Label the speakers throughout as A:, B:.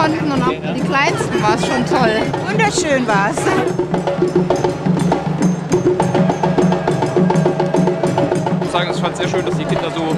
A: konnten und auch die Kleinsten war es schon toll.
B: Wunderschön war es.
C: Ich muss sagen, ich fand es sehr schön, dass die Kinder so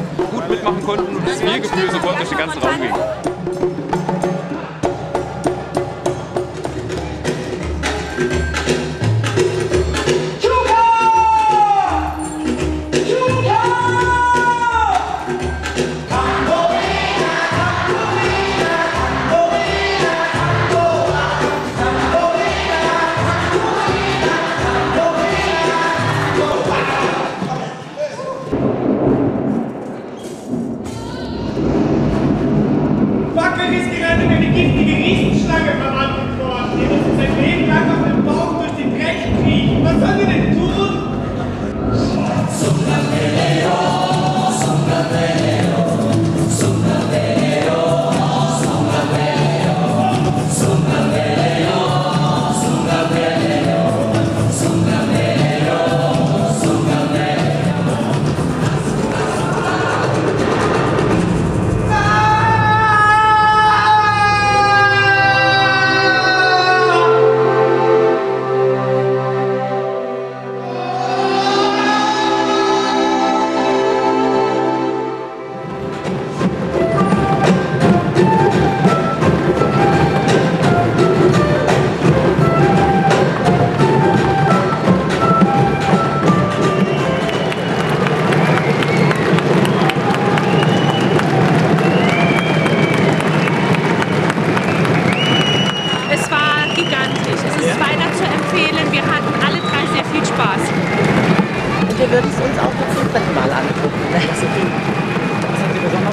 D: wir
B: würden es uns auch zum dritten Mal angucken. Ne?
E: Ähm, das mit dem